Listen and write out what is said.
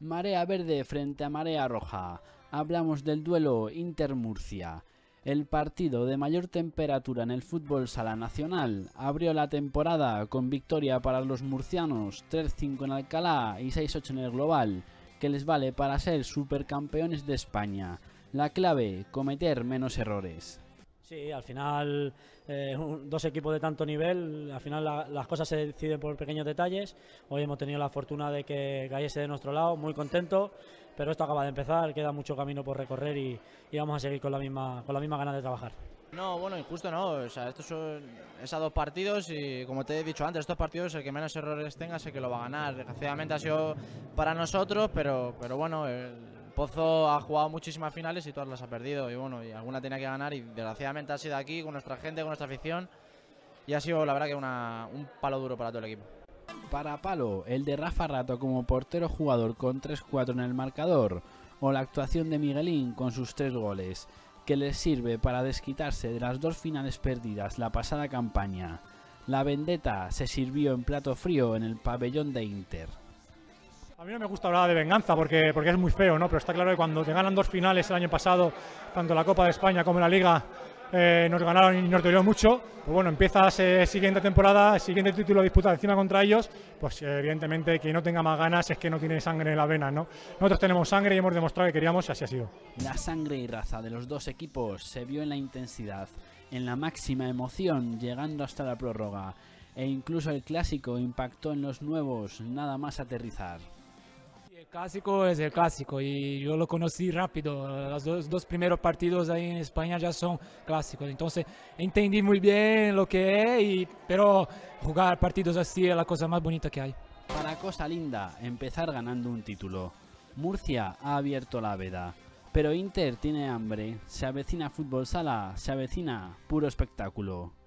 Marea verde frente a marea roja. Hablamos del duelo Inter-Murcia. El partido de mayor temperatura en el fútbol sala nacional abrió la temporada con victoria para los murcianos 3-5 en Alcalá y 6-8 en el global, que les vale para ser supercampeones de España. La clave, cometer menos errores. Sí, al final eh, dos equipos de tanto nivel, al final las cosas se deciden por pequeños detalles. Hoy hemos tenido la fortuna de que cayese de nuestro lado, muy contento, pero esto acaba de empezar, queda mucho camino por recorrer y, vamos a seguir con la misma con la misma ganas de trabajar. No, bueno, injusto no, o sea, estos son esos dos partidos y como te he dicho antes, estos partidos el que menos errores tenga es el que lo va a ganar. Desgraciadamente ha sido para nosotros, pero, pero bueno, el, Pozo ha jugado muchísimas finales y todas las ha perdido. Y bueno, y alguna tenía que ganar y desgraciadamente ha sido aquí con nuestra gente, con nuestra afición. Y ha sido la verdad que un palo duro para todo el equipo. Para palo, el de Rafa Rato como portero jugador con 3-4 en el marcador. O la actuación de Miguelín con sus tres goles, que les sirve para desquitarse de las dos finales perdidas la pasada campaña. La vendetta se sirvió en plato frío en el pabellón de Inter. A mí no me gusta hablar de venganza porque, porque es muy feo, ¿no? Pero está claro que cuando te ganan dos finales el año pasado, tanto la Copa de España como la Liga, eh, nos ganaron y nos dolió mucho. Pues bueno, empiezas eh, siguiente temporada, siguiente título disputado encima contra ellos, pues evidentemente quien no tenga más ganas es que no tiene sangre en la vena, ¿no? Nosotros tenemos sangre y hemos demostrado que queríamos y así ha sido. La sangre y raza de los dos equipos se vio en la intensidad, en la máxima emoción, llegando hasta la prórroga. E incluso el clásico impactó en los nuevos, nada más aterrizar clásico es el clásico y yo lo conocí rápido. Los dos, primeros partidos ahí en España ya son clásicos. Entonces entendí muy bien lo que es, pero jugar partidos así es la cosa más bonita que hay. Para cosa linda, empezar ganando un título. Murcia ha abierto la veda, pero Inter tiene hambre. Se avecina fútbol sala, se avecina puro espectáculo.